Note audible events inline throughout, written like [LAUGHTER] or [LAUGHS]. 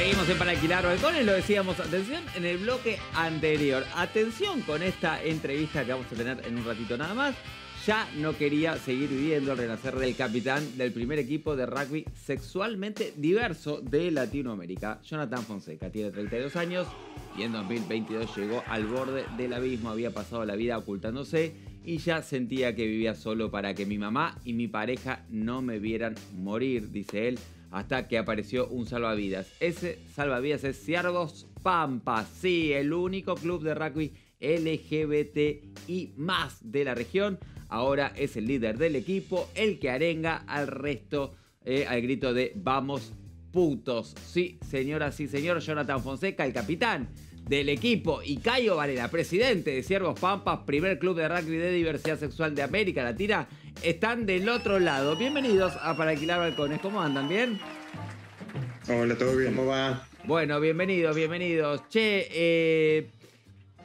Seguimos en Para Alquilar Balcones, lo decíamos, atención, en el bloque anterior. Atención con esta entrevista que vamos a tener en un ratito nada más. Ya no quería seguir viviendo el renacer del capitán del primer equipo de rugby sexualmente diverso de Latinoamérica. Jonathan Fonseca tiene 32 años y en 2022 llegó al borde del abismo, había pasado la vida ocultándose y ya sentía que vivía solo para que mi mamá y mi pareja no me vieran morir, dice él hasta que apareció un salvavidas. Ese salvavidas es Ciervos Pampas, sí, el único club de rugby LGBT y más de la región. Ahora es el líder del equipo, el que arenga al resto eh, al grito de vamos putos. Sí, señora, sí, señor, Jonathan Fonseca, el capitán del equipo, y Cayo Varela, presidente de Ciervos Pampas, primer club de rugby de diversidad sexual de América Latina, están del otro lado. Bienvenidos a Para Alquilar Balcones. ¿Cómo andan? ¿Bien? Hola, ¿todo bien? ¿Cómo va? Bueno, bienvenidos, bienvenidos. Che, eh,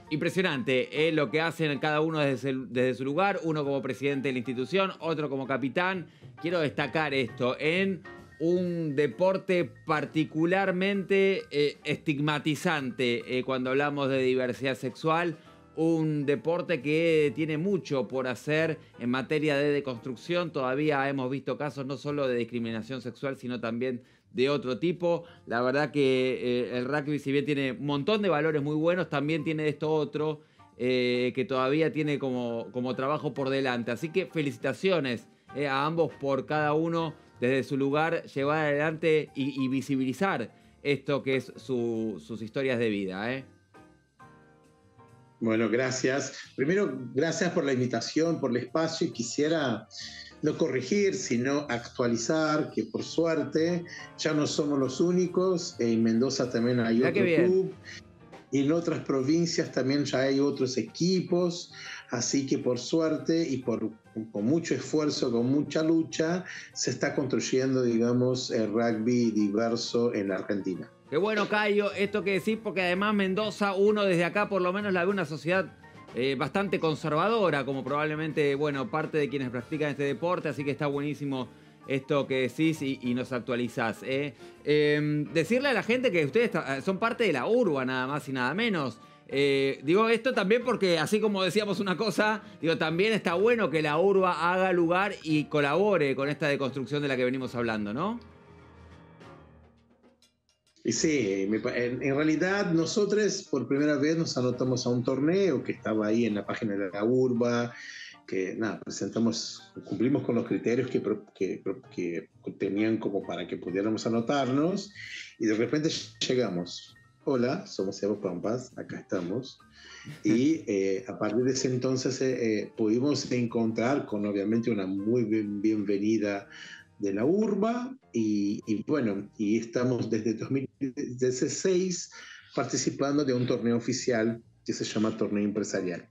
impresionante eh, lo que hacen cada uno desde, su lugar, uno como presidente de la institución, otro como capitán. Quiero destacar esto en un deporte particularmente eh, estigmatizante cuando hablamos de diversidad sexual un deporte que tiene mucho por hacer en materia de deconstrucción. Todavía hemos visto casos no solo de discriminación sexual, sino también de otro tipo. La verdad que eh, el rugby, si bien tiene un montón de valores muy buenos, también tiene esto otro eh, que todavía tiene como, como, trabajo por delante. Así que felicitaciones eh, a ambos por cada uno desde su lugar llevar adelante y, visibilizar esto que es sus historias de vida. Bueno, gracias. Primero, gracias por la invitación, por el espacio. Y quisiera no corregir, sino actualizar, que por suerte ya no somos los únicos, en Mendoza también hay otro club, y en otras provincias también ya hay otros equipos, así que por suerte y por, con mucho esfuerzo, con mucha lucha, se está construyendo, digamos, el rugby diverso en la Argentina. Qué bueno, Cayo, esto que decís, porque además Mendoza, uno desde acá por lo menos la ve una sociedad eh, bastante conservadora, como probablemente, bueno, parte de quienes practican este deporte, así que está buenísimo esto que decís y, nos actualizás. ¿eh? Em, decirle a la gente que ustedes son parte de la urba, nada más y nada menos. Eh, digo esto también porque, así como decíamos una cosa, digo, también está bueno que la urba haga lugar y colabore con esta deconstrucción de la que venimos hablando, ¿no? Sí, en, realidad nosotros por primera vez nos anotamos a un torneo que estaba ahí en la página de la urba, que nada, presentamos, cumplimos con los criterios que, que, tenían como para que pudiéramos anotarnos y de repente llegamos. Hola, somos Evo Pampas, acá estamos. Y [LAUGHS] eh, a partir de ese entonces eh, eh, pudimos encontrar con obviamente una muy bienvenida de la urba y, bueno, y estamos desde 2016 participando de un torneo oficial que se llama Torneo Empresarial.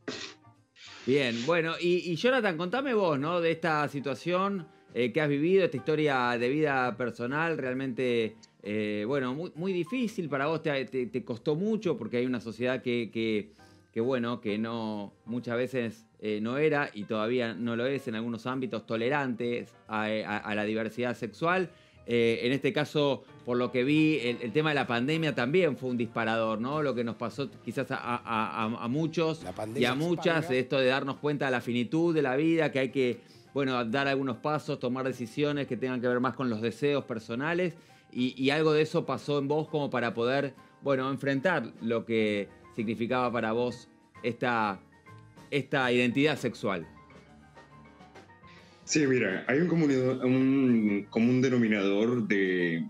Bien, bueno, y, Jonathan, contame vos, ¿no? De esta situación eh, que has vivido, esta historia de vida personal, realmente, eh, bueno, muy, muy, difícil para vos, te, costó mucho porque hay una sociedad que, que, que bueno, que no, muchas veces eh, no era y todavía no lo es en algunos ámbitos tolerantes a, la diversidad sexual. Eh, en este caso, por lo que vi, el, tema de la pandemia también fue un disparador, ¿no? Lo que nos pasó quizás a, muchos y a muchas, esto de darnos cuenta de la finitud de la vida, que hay que, bueno, dar algunos pasos, tomar decisiones que tengan que ver más con los deseos personales. Y, y algo de eso pasó en vos como para poder, bueno, enfrentar lo que significaba para vos esta esta identidad sexual? Sí, mira, hay un, un común denominador de,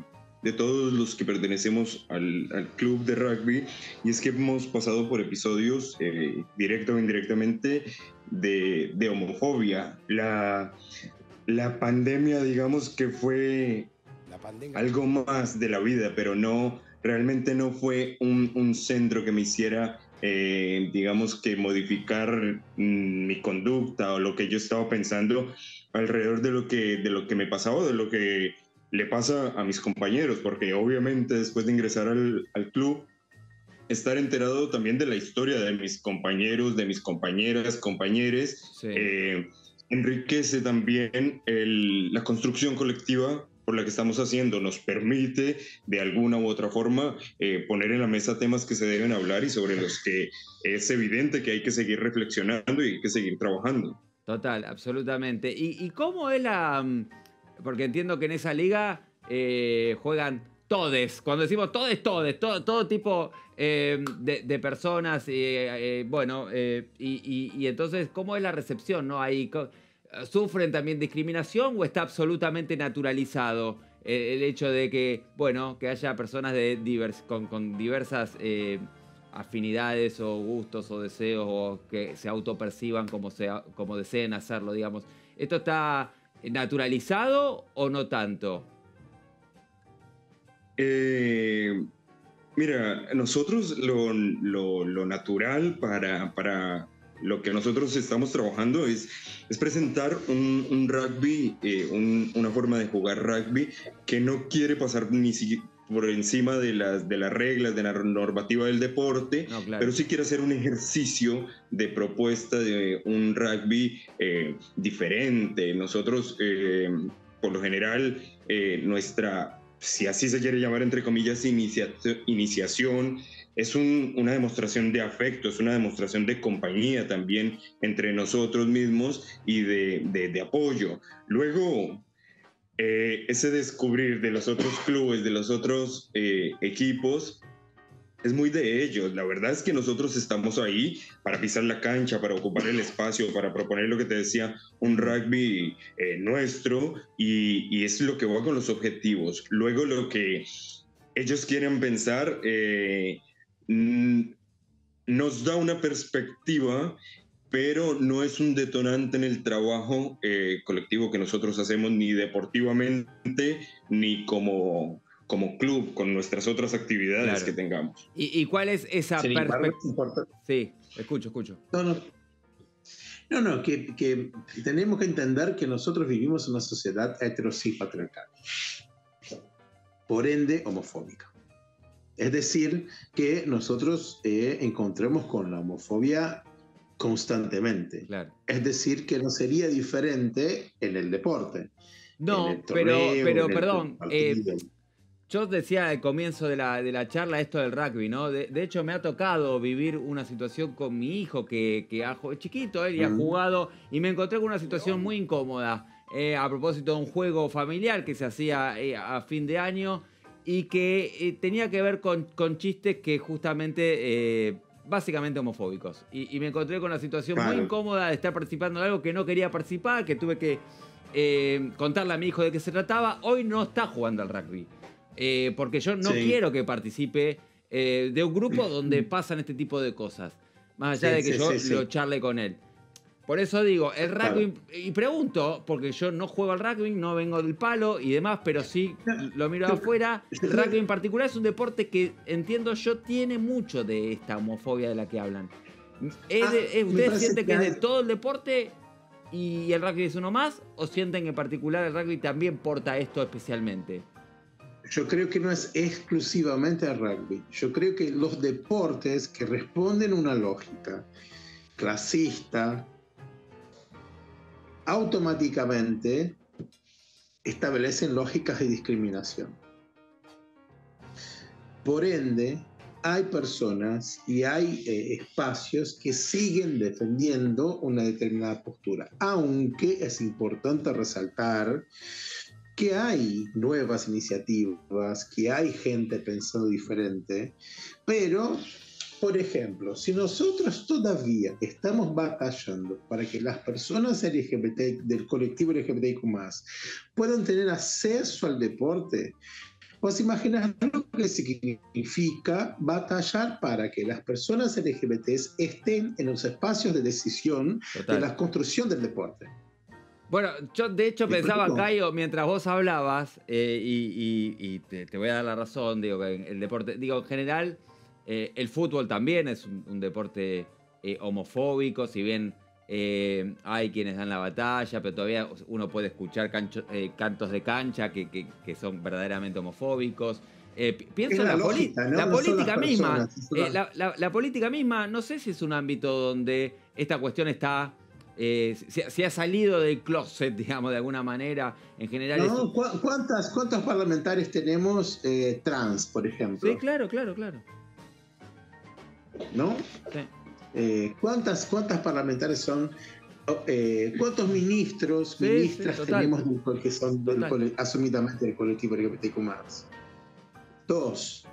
todos los que pertenecemos al, club de rugby y es que hemos pasado por episodios, eh, directo o indirectamente, de, homofobia. La, la pandemia, digamos que fue algo más de la vida, pero no, realmente no fue un, un centro que me hiciera eh, digamos que modificar mm, mi conducta o lo que yo estaba pensando alrededor de lo que, de lo que me pasaba, de lo que le pasa a mis compañeros, porque obviamente después de ingresar al, al club, estar enterado también de la historia de mis compañeros, de mis compañeras, compañeros, eh, enriquece también el, la construcción colectiva por la que estamos haciendo nos permite de alguna u otra forma eh, poner en la mesa temas que se deben hablar y sobre los que es evidente que hay que seguir reflexionando y hay que seguir trabajando. Total, absolutamente. ¿Y, cómo es la...? Mm, porque entiendo que en esa liga eh, juegan todes. Cuando decimos todes, todes, todo, todo tipo eh, de, personas. bueno, y, y, entonces, ¿cómo es la recepción? ¿no? Ahí, ¿Sufren también discriminación o está absolutamente naturalizado el hecho de que, bueno, que haya personas con, diversas eh, afinidades o gustos o deseos o que se autoperciban como, como deseen hacerlo, digamos? ¿Esto está naturalizado o no tanto? Eh, mira, nosotros lo, lo natural para, para lo que nosotros estamos trabajando es, es presentar un, rugby, eh, una forma de jugar rugby que no quiere pasar ni por encima de las, de las reglas, de la normativa del deporte, pero sí quiere hacer un ejercicio de propuesta de un rugby eh, diferente. Nosotros, eh, por lo general, nuestra, si así se quiere llamar, entre comillas, iniciación es una demostración de afecto, es una demostración de compañía también entre nosotros mismos y de, apoyo. Luego, eh, ese descubrir de los otros clubes, de los otros eh, equipos, es muy de ellos. La verdad es que nosotros estamos ahí para pisar la cancha, para ocupar el espacio, para proponer lo que te decía, un rugby eh, nuestro y, es lo que va con los objetivos. Luego lo que ellos quieren pensar Mm, nos da una perspectiva, pero no es un detonante en el trabajo eh, colectivo que nosotros hacemos ni deportivamente ni como, como club con nuestras otras actividades que tengamos. ¿Y, cuál es esa perspectiva? Sí, escucho, escucho. No, no. No, no, que, que, tenemos que entender que nosotros vivimos en una sociedad patriarcal, por ende homofóbica. Es decir, que nosotros eh, encontremos con la homofobia constantemente. Es decir, que no sería diferente en el deporte. No, pero, pero perdón. Eh, yo decía al comienzo de la, de la, charla esto del rugby, ¿no? De, hecho, me ha tocado vivir una situación con mi hijo que, que ha, es chiquito él y ha jugado y me encontré con una situación muy incómoda. Eh, a propósito de un juego familiar que se hacía a fin de año y que eh, tenía que ver con, chistes que justamente, eh, básicamente homofóbicos. Y, me encontré con una situación muy incómoda de estar participando en algo que no quería participar, que tuve que eh, contarle a mi hijo de qué se trataba. Hoy no está jugando al rugby, porque yo no quiero que participe de un grupo donde pasan este tipo de cosas. Más allá de que yo lo charle con él. Por eso digo, el rugby, y pregunto, porque yo no juego al rugby, no vengo del palo y demás, pero sí lo miro afuera. El rugby en particular es un deporte que entiendo yo tiene mucho de esta homofobia de la que hablan. Ah, ¿Ustedes sienten que es de todo el deporte y el rugby es uno más? ¿O sienten que en particular el rugby también porta esto especialmente? Yo creo que no es exclusivamente el rugby. Yo creo que los deportes que responden a una lógica clasista, automáticamente establecen lógicas de discriminación. Por ende, hay personas y hay eh, espacios que siguen defendiendo una determinada postura, aunque es importante resaltar que hay nuevas iniciativas, que hay gente pensando diferente, pero por ejemplo, si nosotros todavía estamos batallando para que las personas LGBT, del colectivo LGBTIQ puedan tener acceso al deporte, pues imaginas lo que significa batallar para que las personas LGBT estén en los espacios de decisión de la construcción del deporte. Bueno, yo de hecho pensaba, Caio, mientras vos hablabas, eh, y, te, te, voy a dar la razón, digo, el deporte, digo, en general, eh, el fútbol también es un, deporte eh, homofóbico, si bien eh, hay quienes dan la batalla, pero todavía uno puede escuchar cantos de cancha que, son verdaderamente homofóbicos. pienso en la, la política misma. La, política misma, no sé si es un ámbito donde esta cuestión está eh, se, ha salido del closet, [LAUGHS] digamos, de alguna manera, en general. No, ¿cuántas, ¿Cuántos parlamentarios tenemos trans, por ejemplo? Sí, claro, claro, claro. ¿No? Sí. Eh, ¿cuántas, ¿Cuántas parlamentarios son oh, ¿Cuántos ministros, ministras tenemos que son asumidamente del colectivo LGBTQ+. Dos.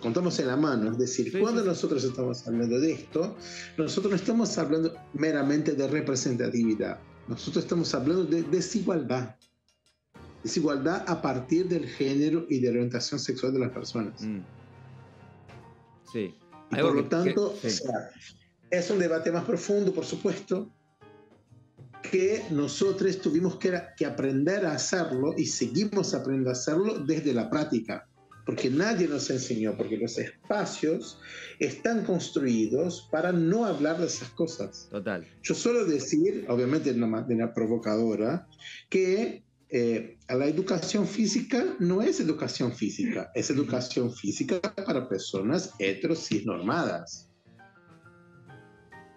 Contamos en la mano, es decir, cuando nosotros estamos hablando de esto, nosotros no estamos hablando meramente de representatividad, nosotros estamos hablando de desigualdad. Desigualdad a partir del género y de la orientación sexual de las personas. Mm. Sí. Y por lo tanto, es un debate más profundo, por supuesto, que nosotros tuvimos que, que aprender a hacerlo y seguimos aprendiendo a hacerlo desde la práctica porque nadie nos enseñó, porque los espacios están construidos para no hablar de esas cosas. Total. Yo suelo decir, obviamente de una provocadora, que eh, la educación física no es educación física, es educación física para personas heteros normadas.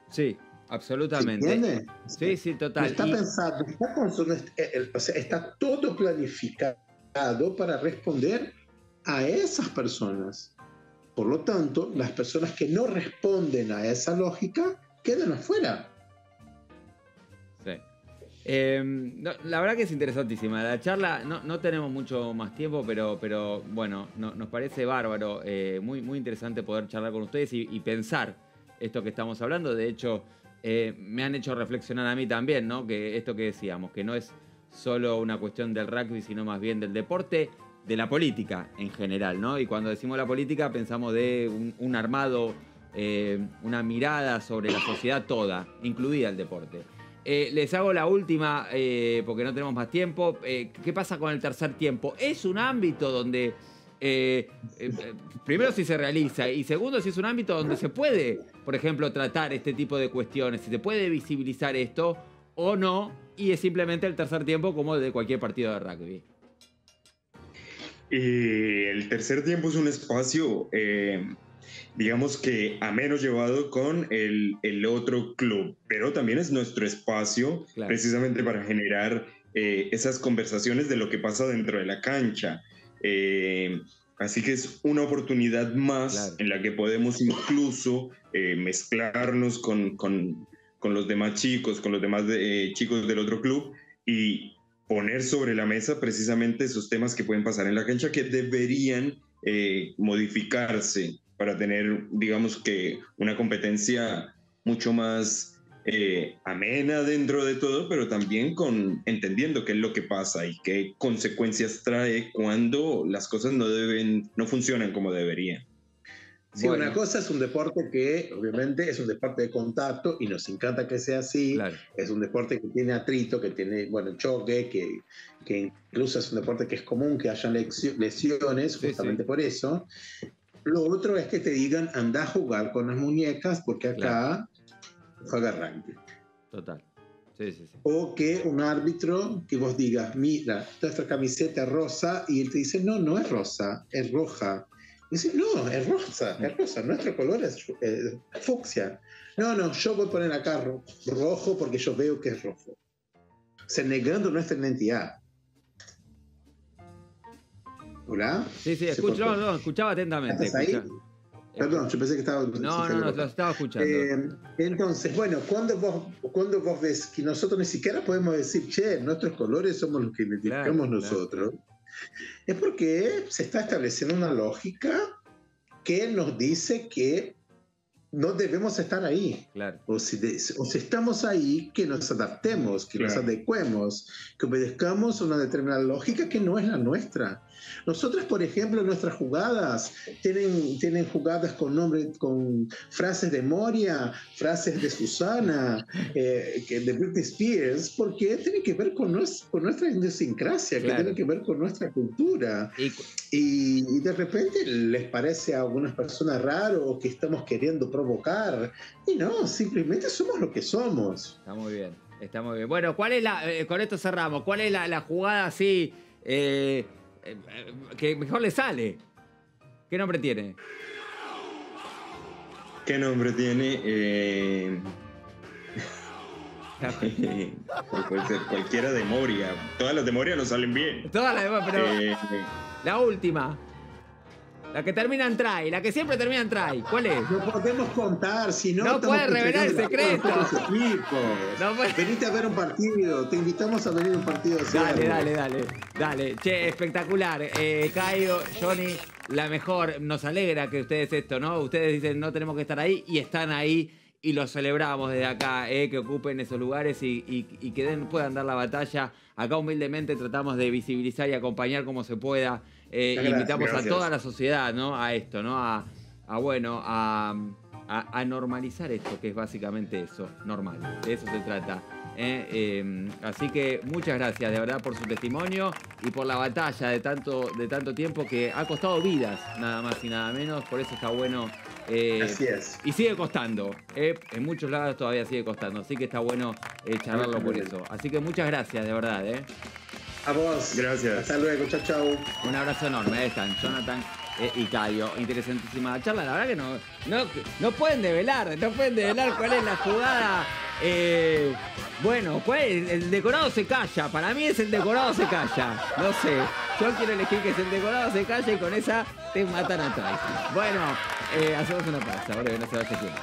Sí, absolutamente. ¿Entiendes? Sí, sí, total. está pensado, está, está todo planificado para responder a esas personas. Por lo tanto, las personas que no responden a esa lógica quedan afuera. Em, la verdad que es interesantísima. La charla, no, tenemos mucho más tiempo, pero, pero bueno, nos parece bárbaro, eh, muy, muy interesante poder charlar con ustedes y, pensar esto que estamos hablando. De hecho, eh, me han hecho reflexionar a mí también, ¿no? Que esto que decíamos, que no es solo una cuestión del rugby, sino más bien del deporte de la política en general, ¿no? Y cuando decimos la política pensamos de un, armado, eh, una mirada sobre la sociedad toda, incluida el deporte. Eh, les hago la última, eh, porque no tenemos más tiempo. ¿Qué pasa con el tercer tiempo? Es un ámbito donde, primero si se realiza y segundo si es un ámbito donde se puede, por ejemplo, tratar este tipo de cuestiones, si se puede visibilizar esto o no, y es simplemente el tercer tiempo como de cualquier partido de rugby. El tercer tiempo es un espacio, eh, digamos que a menos llevado con el, el, otro club, pero también es nuestro espacio precisamente para generar eh, esas conversaciones de lo que pasa dentro de la cancha. Eh, así que es una oportunidad más en la que podemos incluso mezclarnos con, con, con, los demás chicos, con los demás chicos del otro club y poner sobre la mesa precisamente esos temas que pueden pasar en la cancha que deberían eh, modificarse para tener, digamos que, una competencia mucho más eh, amena dentro de todo, pero también con entendiendo qué es lo que pasa y qué consecuencias trae cuando las cosas no deben, no funcionan como deberían. Sí, una cosa es un deporte que obviamente es un deporte de contacto y nos encanta que sea así. Es un deporte que tiene atrito, que tiene, bueno, choque, que, que incluso es un deporte que es común que haya lesiones, justamente por eso. Lo otro es que te digan, anda a jugar con las muñecas porque acá juega rugby. Total. Sí, sí, sí. O que un árbitro que vos digas, mira, nuestra camiseta es rosa y él te dice, no, no es rosa, es roja Dice, no, es rosa, es rosa, nuestro color es eh, fucsia. No, no, yo voy a poner acá rojo porque yo veo que es rojo. O sea, negando nuestra identidad. ¿Hola? Sí, sí, escucho, no, escuchaba atentamente. ¿Estás ahí? Perdón, yo pensé que estaba... No, no, no, lo estaba escuchando. Eh, entonces, bueno, cuando vos, cuando vos ves que nosotros ni siquiera podemos decir, che, nuestros colores somos los que identificamos nosotros, es porque se está estableciendo una lógica que nos dice que no debemos estar ahí. O, si estamos ahí, que nos adaptemos, que nos adecuemos, que obedezcamos una determinada lógica que no es la nuestra. Nosotros, por ejemplo, nuestras jugadas tienen, tienen jugadas con nombres, con frases de Moria, frases de Susana, eh, de Britney Spears, porque tienen que ver con, con nuestra idiosincrasia, que tienen que ver con nuestra cultura. Y, de repente les parece a algunas personas raro que estamos queriendo provocar. Y no, simplemente somos lo que somos. Está muy bien, está muy bien. Bueno, ¿cuál es la, eh, con esto cerramos, cuál es la, jugada así eh, que mejor le sale? ¿Qué nombre tiene? ¿Qué nombre tiene? [LAUGHS] Ser cualquiera de Moria. Todas las de Moria no salen bien. Todas las demás, pero Eh, la última. La que termina en try, la que siempre termina en try. ¿Cuál es? No podemos contar, si no. No estamos puede revelar el secreto. los equipos. No puede- Venite a ver un partido, te invitamos a venir a un partido. Dale, dale, dale, dale. Che, espectacular. Eh, Caio, Johnny, la mejor. Nos alegra que ustedes esto, ¿no? Ustedes dicen no tenemos que estar ahí y están ahí y lo celebramos desde acá, eh, que ocupen esos lugares y, y- y que den- puedan dar la batalla. Acá humildemente tratamos de visibilizar y acompañar como se pueda. Eh, invitamos gracias. a toda la sociedad, ¿no? A esto, ¿no? A, a, bueno, a, a- a normalizar esto, que es básicamente eso, normal. De eso se trata. ¿eh? Eh, así que muchas gracias de verdad por su testimonio y por la batalla de tanto, de tanto tiempo que ha costado vidas, nada más y nada menos. Por eso está bueno. eh, Así es. y sigue costando, en muchos lados todavía sigue costando, así que está bueno charlarlo por eso. Así que muchas gracias, de verdad. A vos. Gracias. Hasta luego, chao, chao. Un abrazo enorme, están Jonathan eh, y Caio. Interesantísima charla, la verdad que no, no, no pueden develar, no pueden develar cuál es la jugada. eh, bueno, cuál es? el decorado se calla, para mí es el decorado se calla, no sé. Yo quiero elegir que es el decorado se calla y con esa te matan atrás. Bueno, eh, hacemos una pausa, ahora que no se vaya tiempo.